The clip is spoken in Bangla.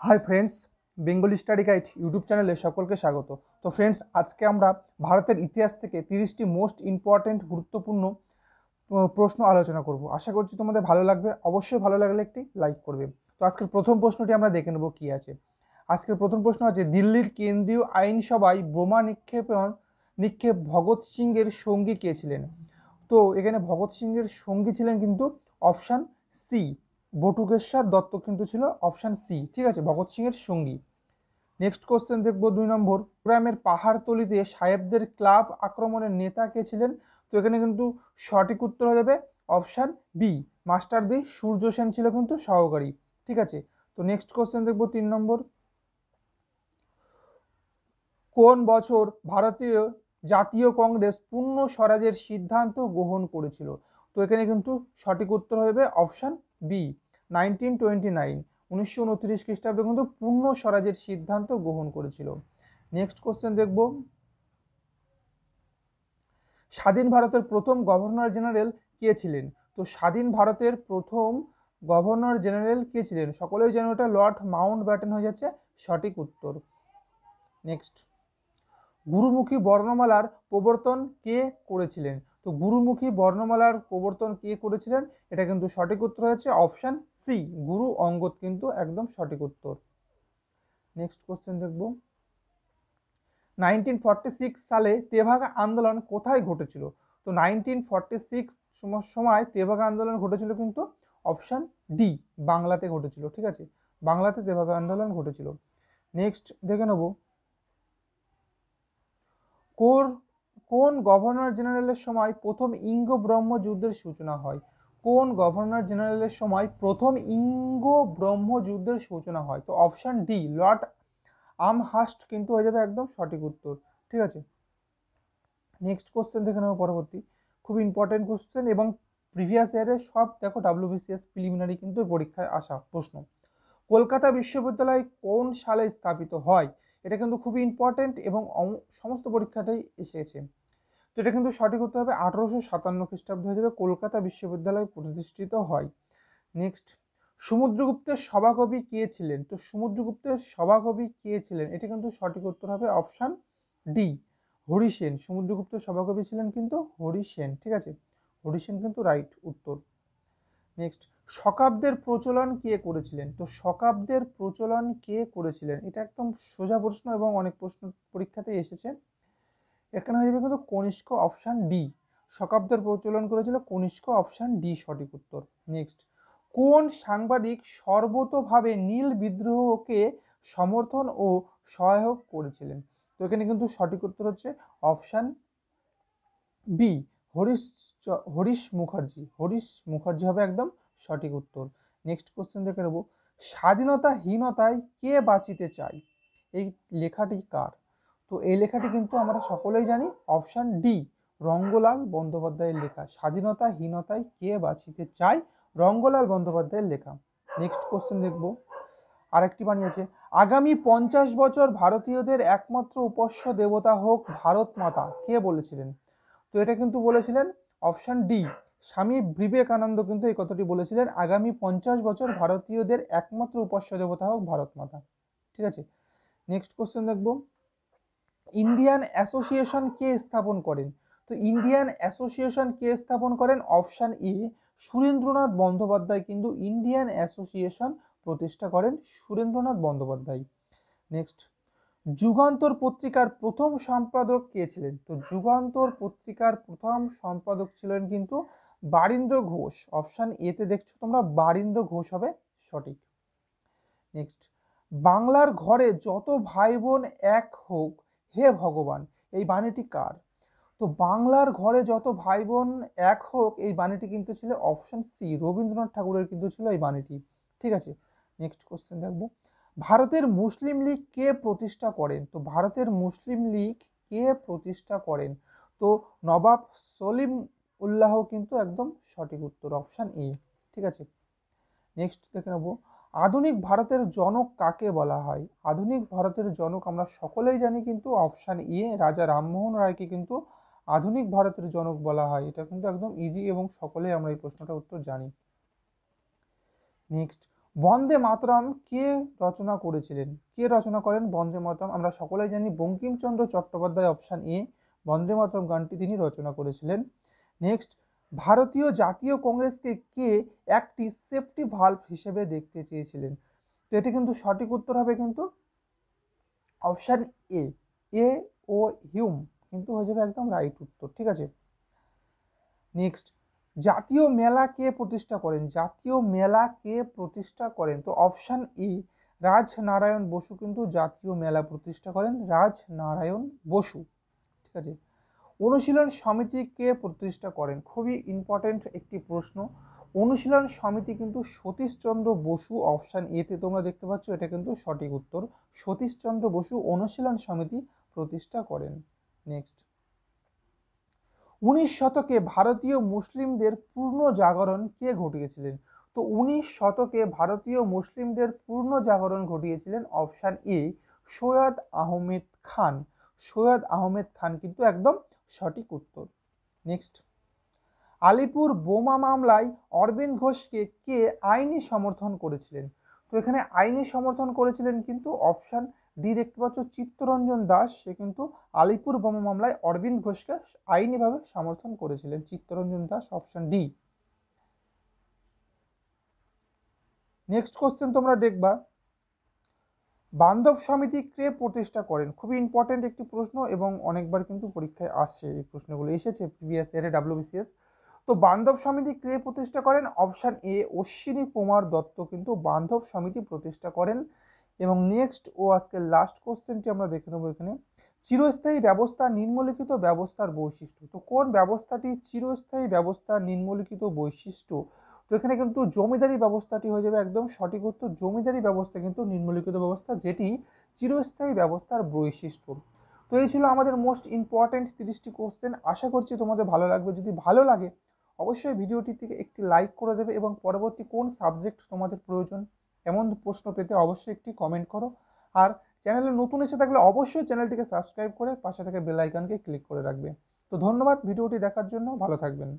Hi friends Bengali study guide YouTube চ্যানেলে সকলকে স্বাগত। তো ফ্রেন্ডস আজকে আমরা ভারতের ইতিহাস থেকে তিরিশটি মোস্ট ইম্পর্ট্যান্ট গুরুত্বপূর্ণ প্রশ্ন আলোচনা করব। আশা করছি তোমাদের ভালো লাগবে। অবশ্যই ভালো লাগলে একটি লাইক করবে। তো আজকের প্রথম প্রশ্নটি আমরা দেখে নেব কী আছে। আজকের প্রথম প্রশ্ন আছে, দিল্লির কেন্দ্রীয় আইনসভায় বোমা নিক্ষেপণ, নিক্ষেপ ভগৎ সিংয়ের সঙ্গী কে ছিলেন? তো এখানে ভগৎ সিংয়ের সঙ্গী ছিলেন কিন্তু অপশান সি বটুকেশ্বর দত্ত কিন্তু ছিল অপশান সি ঠিক আছে? ভগৎ সিংয়ের সঙ্গী। নেক্সট কোশ্চেন দেখব দুই নম্বর। গ্রামের পাহাড়তলিতে সাহেবদের ক্লাব আক্রমণের নেতা কে ছিলেন? তো এখানে কিন্তু সঠিক উত্তর হয়ে যাবে অপশান বি মাস্টার দি সূর্য সেন ছিল কিন্তু সহকারী, ঠিক আছে? তো নেক্সট কোশ্চেন দেখব তিন নম্বর। কোন বছর ভারতীয় জাতীয় কংগ্রেস পূর্ণ স্বরাজের সিদ্ধান্ত গ্রহণ করেছিল? তো এখানে কিন্তু সঠিক উত্তর হবে option B nineteen twenty nine উনিশশো উনত্রিশ খ্রিস্টাব্দে কিন্তু পূর্ণ স্বরাজের সিদ্ধান্ত গ্রহণ করেছিল। নেক্সট কোশ্চেন দেখব। স্বাধীন ভারতের প্রথম গভর্নর জেনারেল কে ছিলেন? তো স্বাধীন ভারতের প্রথম গভর্নর জেনারেল কে ছিলেন? সকলেই জানো এটা, লর্ড মাউন্ট ব্যাটেন হয়ে যাচ্ছে। সঠিক উত্তর। নেক্সট গুরুমুখী বর্ণমালার প্রবর্তন কে করেছিলেন? তো গুরুমুখী বর্ণমালার প্রবর্তন কে করেছিলেন? এটা কিন্তু সঠিক উত্তর হচ্ছে অপশান সি গুরু অঙ্গদ কিন্তু একদম সঠিক উত্তর। নেক্সট কোশ্চেন দেখব। নাইনটিন সিক্স সালে তেভাগা আন্দোলন কোথায় ঘটেছিল? তো নাইনটিন ফর্টি সিক্স সময় তেভাগা আন্দোলন ঘটেছিল কিন্তু অপশান ডি বাংলাতে ঘটেছিল, ঠিক আছে? বাংলাতে তেভাগা আন্দোলন ঘটেছিল। নেক্সট দেখে নেব। কোর কোন গভর্নর জেনারেলের সময় প্রথম ইঙ্গ ব্রহ্ম যুদ্ধের সূচনা হয়? কোন গভর্নর জেনারেলের সময় প্রথম ইঙ্গ ব্রহ্ম যুদ্ধের সূচনা হয়? তো অপশান ডি, লর্ড আমহাস্ট কিন্তু হয়ে যাবে একদম সঠিক উত্তর। ঠিক আছে? নেক্সট কোশ্চেন দেখে নেব পরবর্তী। খুব ইম্পর্টেন্ট কোশ্চেন এবং প্রিভিয়াস ইয়ারে সব দেখো ডাব্লিউবিসিএস প্রিলিমিনারি কিন্তু পরীক্ষায় আসা প্রশ্ন। কলকাতা বিশ্ববিদ্যালয় কোন সালে স্থাপিত হয়? এটা কিন্তু খুবই ইম্পর্টেন্ট এবং সমস্ত পরীক্ষাতেই এসেছে। তো এটা কিন্তু সঠিক উত্তর হবে আঠারোশো সাতান্ন খ্রিস্টাব্দ যাবে কলকাতা বিশ্ববিদ্যালয় প্রতিষ্ঠিত হয়। নেক্সট সমুদ্রগুপ্তের সভাকবি কে ছিলেন? তো সমুদ্রগুপ্তের সভাকবি কে ছিলেন? এটা কিন্তু সঠিক উত্তর হবে অপশান ডি, হরিসেন। সমুদ্রগুপ্তের সভাকবি ছিলেন কিন্তু হরিসেন, ঠিক আছে? হরিসেন কিন্তু রাইট উত্তর। নেক্সট শকাব্দের প্রচলন কে করেছিলেন? তো শকাব্দের প্রচলন কে করেছিলেন? এটা একদম সোজা প্রশ্ন এবং অনেক প্রশ্ন পরীক্ষাতেই এসেছে। এখানে হয়ে যাবে কিন্তু কনিষ্ক অপশান ডি শকাব্দের প্রচলন করেছিল কনিষ্ক অপশান ডি সঠিক উত্তর। নেক্সট কোন সাংবাদিক সর্বতভাবে নীল বিদ্রোহকে সমর্থন ও সহায়ক করেছিলেন? তো এখানে কিন্তু সঠিক উত্তর হচ্ছে অপশান বি হরিশ হরিশ মুখার্জি হরিশ মুখার্জি হবে একদম সঠিক উত্তর। নেক্সট কোশ্চেন দেখে নেব। স্বাধীনতাহীনতায় কে বাঁচিতে চাই এই লেখাটি কার? তো এই লেখাটি কিন্তু আমরা সকলেই জানি অপশান ডি রঙ্গলাল বন্দ্যোপাধ্যায়ের লেখা। স্বাধীনতাহীনতায় কে বাঁচিতে চায়? রঙ্গলাল বন্দ্যোপাধ্যায়ের লেখা। নেক্সট কোশ্চেন দেখব। আরেকটি বানিয়েছে আগামী পঞ্চাশ বছর ভারতীয়দের একমাত্র উপাস্য দেবতা হোক ভারত মাতা। কে বলেছিলেন? তো এটা কিন্তু বলেছিলেন অপশান ডি স্বামী বিবেকানন্দ কিন্তু এই কথাটি বলেছিলেন, আগামী পঞ্চাশ বছর ভারতীয়দের একমাত্র উপাস্য দেবতা হোক ভারত মাতা। ঠিক আছে? নেক্সট কোশ্চেন দেখব। ইন্ডিয়ান অ্যাসোসিয়েশন কে স্থাপন করেন? তো ইন্ডিয়ান অ্যাসোসিয়েশন কে স্থাপন করেন? অপশান এ সুরেন্দ্রনাথ বন্দ্যোপাধ্যায় কিন্তু ইন্ডিয়ান অ্যাসোসিয়েশন প্রতিষ্ঠা করেন সুরেন্দ্রনাথ বন্দ্যোপাধ্যায়। নেক্সট যুগান্তর পত্রিকার প্রথম সম্পাদক কে ছিলেন? তো যুগান্তর পত্রিকার প্রথম সম্পাদক ছিলেন কিন্তু বারীন্দ্র ঘোষ। অপশান এতে দেখছ তোমরা, বারীন্দ্র ঘোষ হবে সঠিক। নেক্সট বাংলার ঘরে যত ভাই বোন এক হোক, হে ভগবান, এই বাণীটি কার? তো বাংলার ঘরে যত ভাই বোন এক হোক, এই বাণীটি কিন্তু ছিল অপশান সি রবীন্দ্রনাথ ঠাকুরের কিন্তু ছিল এই বাণীটি। ঠিক আছে? নেক্সট কোশ্চেন দেখব। ভারতের মুসলিম লীগ কে প্রতিষ্ঠা করেন? তো ভারতের মুসলিম লীগ কে প্রতিষ্ঠা করেন? তো নবাব সলিম উল্লাহ কিন্তু একদম সঠিক উত্তর অপশান এ ঠিক আছে? নেক্সট দেখে নেব। আধুনিক ভারতের জনক কাকে বলা হয়? আধুনিক ভারতের জনক আমরা সকলেই জানি কিন্তু অপশান এ রাজা রামমোহন রায়কে কিন্তু আধুনিক ভারতের জনক বলা হয়। এটা কিন্তু একদম ইজি এবং সকলেই আমরা এই প্রশ্নটার উত্তর জানি। নেক্সট বন্দে মাতরম কে রচনা করেছিলেন? কে রচনা করেন? বন্দে মাতরম। আমরা সকলেই জানি বঙ্কিমচন্দ্র চট্টোপাধ্যায় অপশান এ বন্দে মাতরম গানটি তিনি রচনা করেছিলেন। নেক্সট, ভারতীয় জাতীয় কংগ্রেসকে কে একটি সেফটি ভাল্ভ হিসেবে দেখতে চেয়েছিলেন? তো এটি কিন্তু সঠিক উত্তর হবে কিন্তু option A. A O Hume কিন্তু হয়ে যাবে একদম রাইট উত্তর, ঠিক আছে? নেক্সট জাতীয় মেলা কে প্রতিষ্ঠা করেন? জাতীয় মেলা কে প্রতিষ্ঠা করেন? তো অপশান ই রাজনারায়ণ বসু কিন্তু জাতীয় মেলা প্রতিষ্ঠা করেন, রাজনারায়ণ বসু। ঠিক আছে? অনুশীলন সমিতি কে প্রতিষ্ঠা করেন? খুবই ইম্পর্টেন্ট একটি প্রশ্ন। অনুশীলন সমিতি কিন্তু সতীশচন্দ্র বসু অপশান এতে তোমরা দেখতে পাচ্ছ, এটা কিন্তু সঠিক উত্তর। সতীশচন্দ্র বসু অনুশীলন সমিতি প্রতিষ্ঠা করেন। নেক্সট উনিশ শতকে ভারতীয় মুসলিমদের পূর্ণ জাগরণ কে ঘটিয়েছিলেন? তো উনিশ শতকে ভারতীয় মুসলিমদের পূর্ণ জাগরণ ঘটিয়েছিলেন অপশান এ সৈয়দ আহমেদ খান। সৈয়দ আহমেদ খান কিন্তু একদম সঠিক উত্তর। নেক্সট আলিপুর বোমা মামলায় অরবিন্দ ঘোষকে কে আইনি সমর্থন করেছিলেন? তো এখানে আইনি সমর্থন করেছিলেন কিন্তু অপশান ডি দেখতে পাচ্ছ চিত্তরঞ্জন দাস। সে কিন্তু আলিপুর বোমা মামলায় অরবিন্দ ঘোষকে আইনিভাবে সমর্থন করেছিলেন Chittaranjan Das, option D. Next question তোমরা দেখবা। বান্ধব সমিতি কে প্রতিষ্ঠা করেন? খুবই ইম্পর্টেন্ট একটি প্রশ্ন এবং অনেকবার কিন্তু পরীক্ষায় আসছে এই প্রশ্নগুলো। এসেছে প্রিভিয়াস ইয়ারে ডাব্লিউবিসিএস তো বান্ধব সমিতি কে প্রতিষ্ঠা করেন? Option A Ashwini Kumar Dutta. কিন্তু বান্ধব সমিতি প্রতিষ্ঠা করেন। এবং নেক্সট ও আজকের লাস্ট কোশ্চেনটি আমরা দেখে নেব এখানে। চিরস্থায়ী ব্যবস্থা, নিম্নলিখিত ব্যবস্থার বৈশিষ্ট্য। তো কোন ব্যবস্থাটি চিরস্থায়ী ব্যবস্থা, নিম্নলিখিত বৈশিষ্ট্য? তো এখানে কিন্তু জমিদারি ব্যবস্থাটি হয়ে যাবে একদম সঠিক উত্তর। জমিদারি ব্যবস্থা কিন্তু নিম্নলিখিত ব্যবস্থা, যেটি চিরস্থায়ী ব্যবস্থার বৈশিষ্ট্য। তো এই ছিল আমাদের মোস্ট ইম্পর্ট্যান্ট তিরিশটি কোশ্চেন আশা করছি তোমাদের ভালো লাগবে। যদি ভালো লাগে অবশ্যই ভিডিওটি থেকে একটি লাইক করে দেবে এবং পরবর্তী কোন সাবজেক্ট তোমাদের প্রয়োজন এমন প্রশ্ন পেতে অবশ্যই একটি কমেন্ট করো। আর চ্যানেলে নতুন এসে থাকলে অবশ্যই চ্যানেলটিকে সাবস্ক্রাইব করে পাশে থেকে বেল ক্লিক করে রাখবে। তো ধন্যবাদ ভিডিওটি দেখার জন্য, ভালো থাকবেন।